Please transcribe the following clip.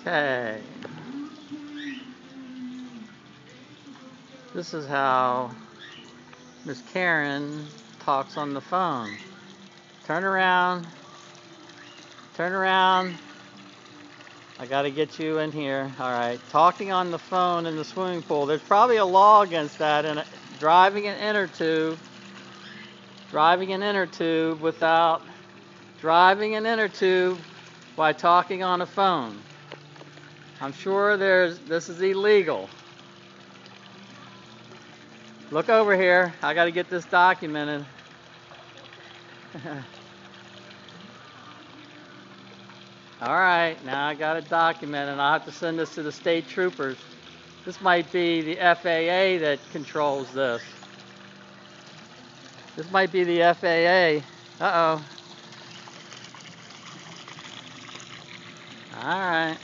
Okay. This is how Miss Karen talks on the phone. Turn around. Turn around. I got to get you in here. All right. Talking on the phone in the swimming pool. There's probably a law against that. And driving an inner tube, driving an inner tube without driving an inner tube by talking on a phone. I'm sure there's this is illegal. Look over here. I got to get this documented. All right, now I got it documented. I'll have to send this to the state troopers. This might be the FAA that controls this. This might be the FAA. Uh-oh. All right.